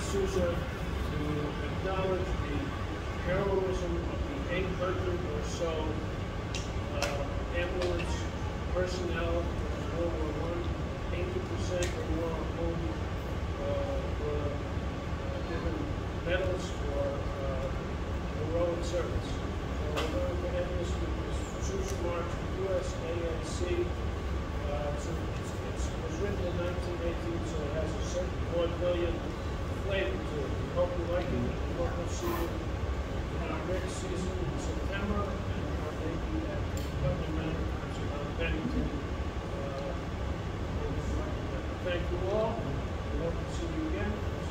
Sousa to acknowledge the heroism of the 800 or so uh, ambulance personnel in World War I, 80% or more of